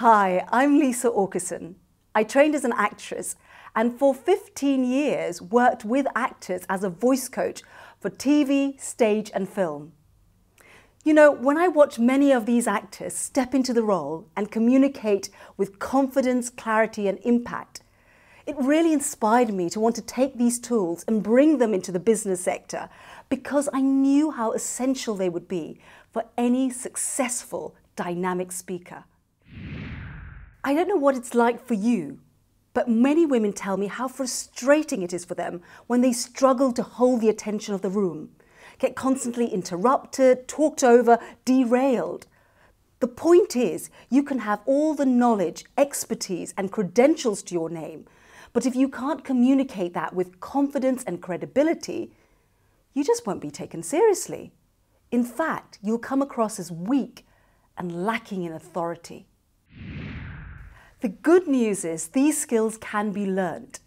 Hi, I'm Lisa Akesson. I trained as an actress and for 15 years worked with actors as a voice coach for TV, stage and film. You know, when I watch many of these actors step into the role and communicate with confidence, clarity and impact, it really inspired me to want to take these tools and bring them into the business sector because I knew how essential they would be for any successful dynamic speaker. I don't know what it's like for you, but many women tell me how frustrating it is for them when they struggle to hold the attention of the room, get constantly interrupted, talked over, derailed. The point is, you can have all the knowledge, expertise, and credentials to your name, but if you can't communicate that with confidence and credibility, you just won't be taken seriously. In fact, you'll come across as weak and lacking in authority. The good news is these skills can be learnt.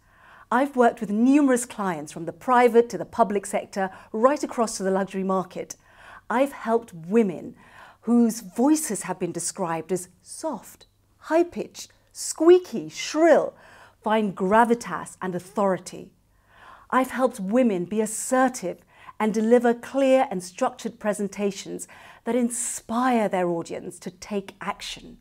I've worked with numerous clients from the private to the public sector, right across to the luxury market. I've helped women whose voices have been described as soft, high-pitched, squeaky, shrill, find gravitas and authority. I've helped women be assertive and deliver clear and structured presentations that inspire their audience to take action.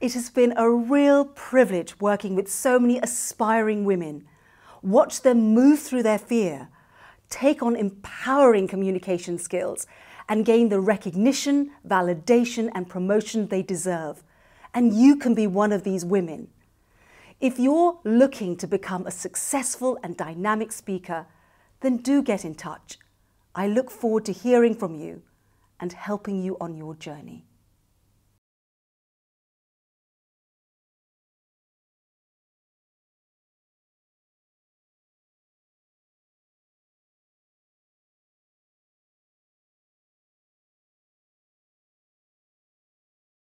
It has been a real privilege working with so many aspiring women. Watch them move through their fear, take on empowering communication skills, and gain the recognition, validation, and promotion they deserve. And you can be one of these women. If you're looking to become a successful and dynamic speaker, then do get in touch. I look forward to hearing from you and helping you on your journey.